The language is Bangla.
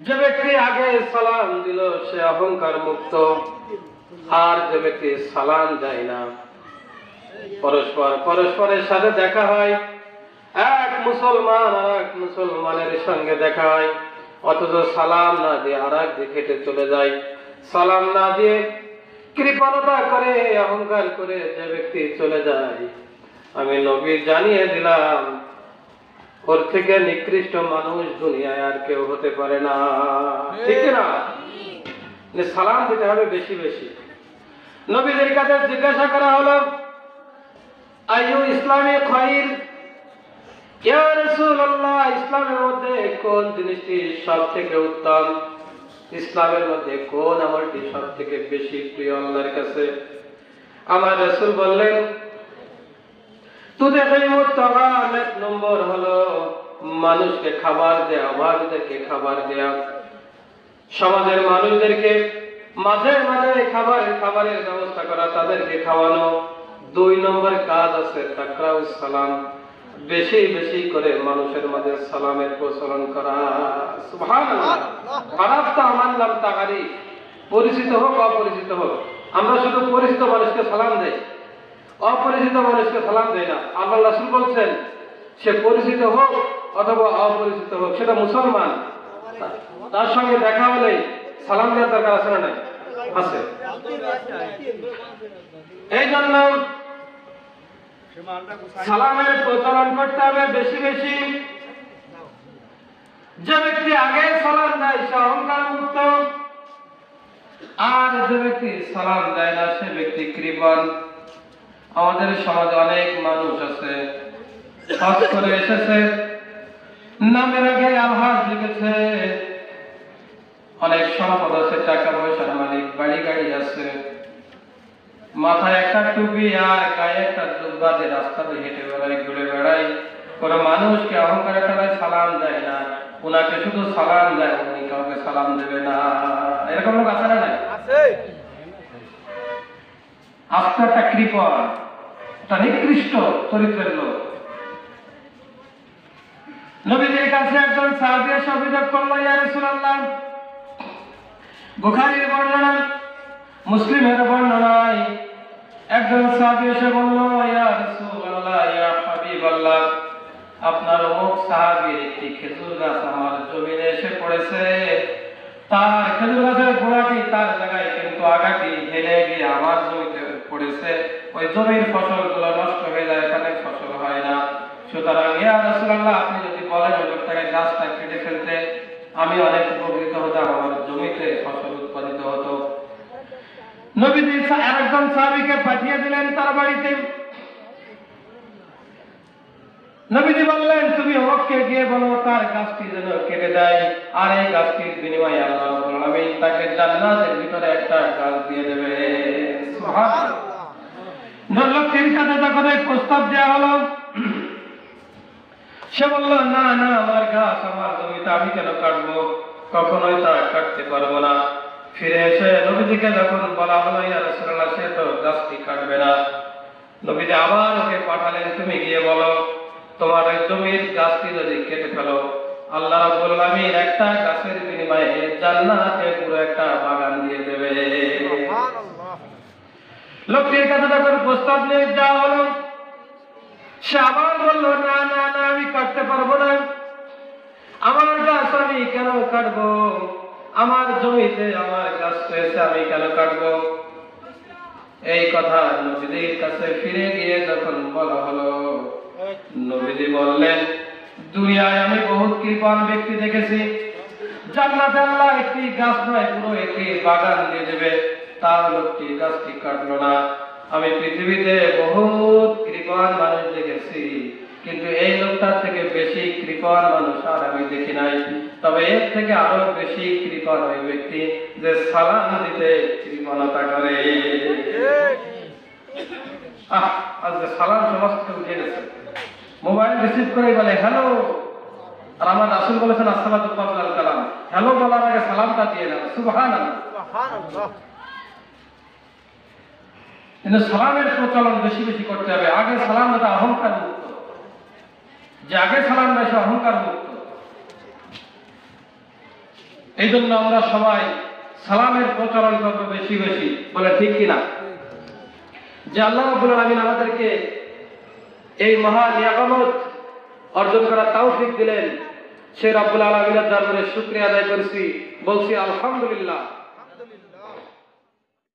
যে ব্যক্তি আগে সালাম দিল, সে অহংকার মুক্ত। আর যে ব্যক্তি সালাম দেয় না, পরস্পর পরস্পরের সাথে দেখা হয়। এক মুসলমান আর এক মুসলমানের সঙ্গে দেখা হয়, অথচ সালাম না দিয়ে আর এক হেঁটে চলে যায়। সালাম না দিয়ে কৃপণতা করে, অহংকার করে যে ব্যক্তি চলে যায়। আমি নবী জানিয়ে দিলাম ওর থেকে নিকৃষ্ট মানুষ দুনিয়ায় আর কেউ হতে পারে না। ঠিক না সালাম দিতে হবে বেশি বেশি। নবীদের কাছে জিজ্ঞাসা করা হলো আয়ু ইসলামে খয়র? রাসূলুল্লাহ ইসলামের মধ্যে কোন জিনিসটি সব থেকে উত্তম? ইসলামের মধ্যে কোন আমলটি সব থেকে বেশি প্রিয় আল্লাহর কাছে? আমার রাসূল বললেন তোদের তগাম এক নম্বর হলো মানুষকে খাবার দেয়া অভাবীদেরকে খাবার দেয়া। সমাজের মানুষদেরকে মাঝে মাঝে খাবার, খাবারের ব্যবস্থা করা, তাদেরকে খাওয়ানো। দুই নম্বর কাজ আছে তাকরাউ সালাম, বেশি বেশি করে মানুষের মাঝে সালামের প্রচলন করা। খারাপ তো আমার নাম তাকারি পরিচিত হোক, অপরিচিত হোক, আমরা শুধু পরিচিত মানুষকে সালাম দেই। অপরিচিত মানুষকে সালাম দেয় না। আল্লাহ রাসুল বলছেন, সে পরিচিত হোক অথবা অপরিচিত হোক, সেটা মুসলমান। তার সঙ্গে দেখা হলে সালাম দেওয়ার দরকার আছে না আছে। এই জন্য সালামের প্রচলন করতে হবে বেশি বেশি। যে ব্যক্তি আগে সালাম দেয়, সে অহংকার মুক্ত। আর যে ব্যক্তি সালাম দেয় না, সে ব্যক্তি কৃপণ। আমাদের সমাজে অনেক মানুষ আছে। করে এসেছে। নামের আগে আলহাজ লিখেছে। অনেক সম্পদ আছে, টাকা পয়সার মালিক, বাড়ি গাড়ি আছে। মাথায় একটা টুপি আর গায়ে একটা জুব্বাতে রাস্তাতে হেঁটে বেড়ায়, ঘুরে বেড়ায়। কোনো মানুষকে অহংকারে ফেলায় সালাম দেয় না। ওনাকে শুধু সালাম দেয়, উনি কাউকে সালাম দেবে না। এরকম লোক আছে না নাই? আস্তে একটা কৃপণ একটা নিকৃষ্ট চরিত্রের লোক। নবীদের কাছে একজন সাহাবী এসে অভিযোগ করল, ইয়া রাসূলুল্লাহ, বুখারীর বর্ণনা, মুসলিমের বর্ণনায় একজন সাহাবী এসে বলল, ইয়া রাসূলুল্লাহ, ইয়া হাবিবাল্লাহ, আপনার অমুক সাহাবীর একটি খেজুর গাছ আমার জমিনে এসে পড়েছে। তার খেজুর গাছের গোড়াটি তার জায়গায় কিন্তু আগাটি হেলে গিয়ে আমার জমিতে পড়েছে, ওই জমির ফসলগুলো নষ্ট হয়ে যায়, এখানে ফসল হয় না। সুতরাং, ইয়া রাসূলুল্লাহ, আপনি যদি বলেন ওই লোকটাকে গাছটা কেটে ফেলতে, আমি অনেক উপকৃত হতাম, আমার জমিতে ফসল উৎপাদিত হতো। নবীজি আরেকজন সাহাবীকে পাঠিয়ে দিলেন তার বাড়িতে। নবীজি বললেন, তুমি অমুককে গিয়ে বলো, তার গাছটি যেন কেটে দেয়। আর এই গাছটির বিনিময়ে আল্লাহ তাকে জান্নাতের ভিতরে একটা গাছ দিয়ে দেবে। আবার ওকে পাঠালেন, তুমি গিয়ে বলো, তোমার ওই জমির গাছটি যদি কেটে ফেলো, আল্লাহ রাব্বুল আলামিন একটা গাছের বিনিময়ে জান্নাতে পুরো একটা বাগান দিয়ে দেবে। লোকটির কাছে যখন প্রস্তাব নিয়ে যাওয়া হলো, সে আবার বলল, না না না, আমি কাটতে পারব না। আমার গাছ আমি কেন কাটবো? আমার জমিতে আমার গাছ হয়েছে আমি কেন কাটবো? এই কথা নবীদের কাছে ফিরে গিয়ে যখন বলা হলো, নবীজি বললেন, দুনিয়ায় আমি বহুত কৃপান ব্যক্তি দেখেছি। জান্নাতে আল্লাহ একটি গাছ নয়, পুরো একটি বাগান দিয়ে দেবে। তার লোকটি গাছটি কাটলো না। আমি পৃথিবীতে বহুত কৃপান মানুষ দেখেছি, কিন্তু এই লোকটার থেকে বেশি কৃপান মানুষ আর আমি দেখি নাই। তবে এর থেকে আরও বেশি কৃপান ওই ব্যক্তি যে সালাম দিতে কৃপণতা করে। আজকে সালাম সমস্ত উঠে গেছে মোবাইল রিসিভ করে বলে, হ্যালো। আর আমার রাসুল বলেছেন, আসসালাতু আলাইকুম কালাম। হ্যালো, বলার আগে সালামটা দিয়ে দাও সুবহানাল্লাহ। কিন্তু সালামের প্রচলন বেশি বেশি করতে হবে। আগে সালাম এটা অহংকার মুক্ত। যে আগে সালাম সে অহংকার মুক্ত। এই জন্য আমরা সবাই সালামের প্রচলন করব বেশি বেশি। বলে ঠিক কিনা? যে আল্লাহ রাব্বুল আলামিন আমাদেরকে এই মহা নিয়ামত অর্জন করার তৌফিক দিলেন। সে রব্বুল আলমিনের দরবারে শুক্রিয়া আদায় করেছি। বলছি আলহামদুলিল্লাহ।